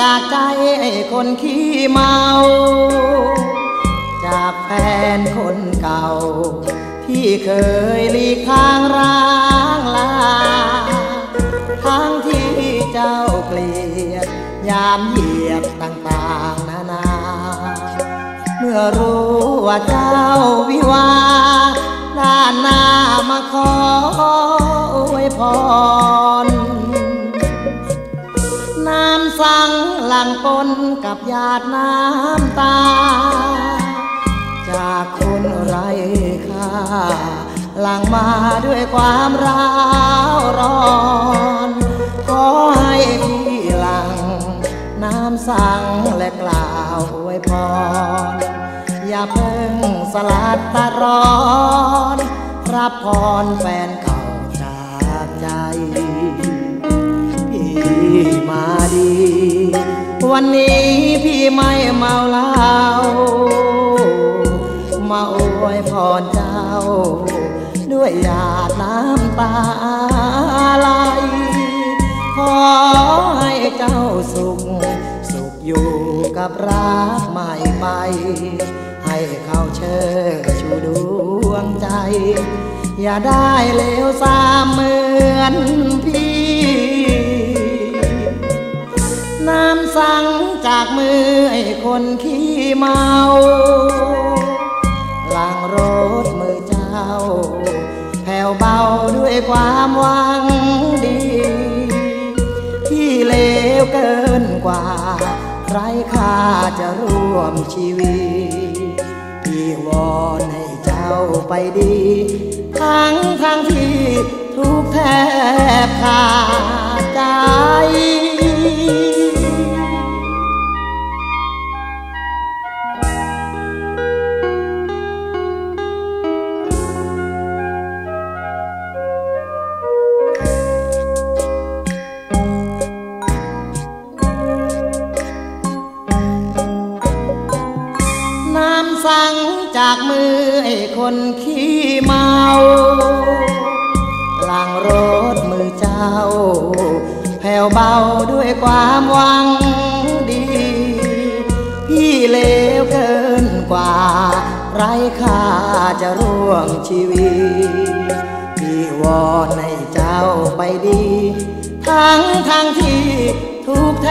จากใจคนขี้เมา จากแฟนคนเก่า ที่เคยหลีกทางร้างลา ทั้งที่เจ้าเกลียด ยามเหยียบต่างๆนานา เมื่อรู้ว่าเจ้าวิวาห์ด้านหน้ามาขออวยพร ลังหลังปนกับหยาดน้ำตา จากคนไร้ค่า หลังมาด้วยความร้าวร้อน ขอให้พี่หลัง น้ำสังและกล่าวอวยพร อย่าเพิ่งสลัดตาร้อนรับพรแฟนเก่า วันนี้พี่ไม่เมาเหล้ามาอวยพรเจ้า ด้วยหยาดน้ำตาไหลขอให้เจ้าสุข สุขอยู่กับรักใหม่ไป ให้เขาเชิดชูดวงใจ อย่าได้เลวสามเหมือนพี่ สั่งจากมือไอ้คนขี้เมาล้างรถมือเจ้าแผ่วเบาด้วยความหวังดีที่เลวเกินกว่า ใครค่าจะร่วมชีวิตพี่วอนให้เจ้าไปดี ทั้งทั้งที่ทุกแทบขาดใจ สั่งจากมือไอ้คนขี้เมาหลังรถมือเจ้า แผ่วเบาด้วยความหวังดี พี่เลวเกินกว่า ไรค่าจะร่วมชีวิต พี่วอนให้เจ้าไปดี ทั้งทั้งที่ทุกแท